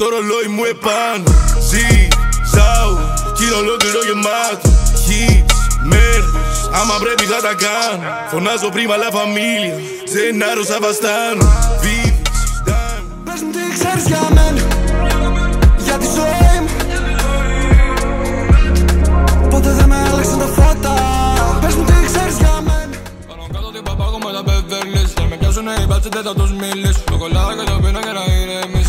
το ρολόι μου επάνω. Ζει, ζάω, κι είναι ολόκληρο γεμάτο. Hits, merdas, άμα πρέπει θα τα κάνω. Φωνάζω πρίμα la familia, Ζενάρο Σαβαστάνο Βίδης, Ντάν Πες μου τι ξέρεις για μένα Για τη ζωή μου. Ποτέ δεν με άλλαξαν τα φώτα. Πες μου τι ξέρεις για μένα. Πάνω κάτω την παπάγω με τα πεφέρλες Θα με πιάσουνε οι μπάτσες δεν θα τους μίλεις Το κολλάω και το πίνω και να ηρεμείς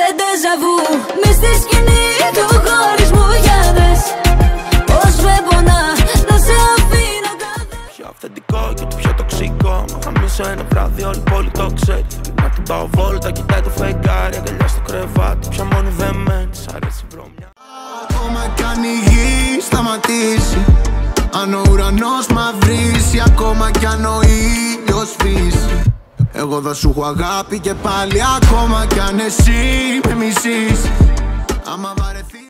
σε ντεζαβού Μες στη σκηνή του χωρισμού για δες Πως με πονά να σε αφήνω κάθε πιο αυθεντικό και το πιο τοξικό. Μα χαμίσω ένα βράδυ όλη η πόλη το ξέρει Να την πάω βόλτα, κοιτάει το φεγγάρι Αγκαλιά στο κρεβάτι, πια μόνη δεμένη Σ' αρέσει η βρωμιά Ακόμα κι αν η γη σταματήσει Αν ο ουρανός μαυρίσει Ακόμα κι αν ο ήλιος σβήσει Εγώ θα σου έχω αγάπη και πάλι Ακόμα κι αν εσύ με μισείς. Άμα βαρεθεί